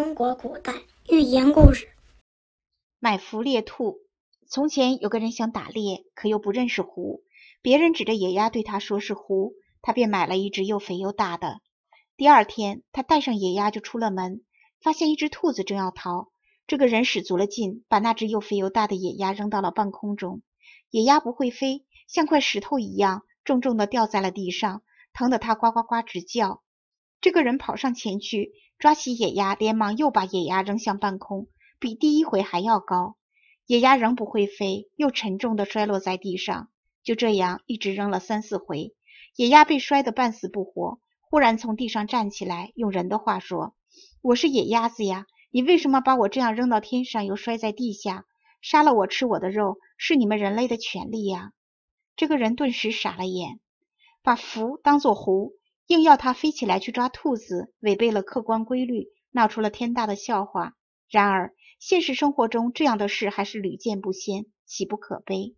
中国古代寓言故事：买斛猎兔。从前有个人想打猎，可又不认识狐，别人指着野鸭对他说是狐，他便买了一只又肥又大的。第二天，他带上野鸭就出了门，发现一只兔子正要逃。这个人使足了劲，把那只又肥又大的野鸭扔到了半空中。野鸭不会飞，像块石头一样重重地掉在了地上，疼得它呱呱呱直叫。这个人跑上前去，抓起野鸭，连忙又把野鸭扔向半空，比第一回还要高。野鸭仍不会飞，又沉重地摔落在地上。就这样一直扔了三四回，野鸭被摔得半死不活。忽然从地上站起来，用人的话说：“我是野鸭子呀，你为什么把我这样扔到天上，又摔在地下？杀了我吃我的肉，是你们人类的权利呀！”这个人顿时傻了眼，把福当作狐。硬要他飞起来去抓兔子，违背了客观规律，闹出了天大的笑话。然而现实生活中这样的事还是屡见不鲜，岂不可悲？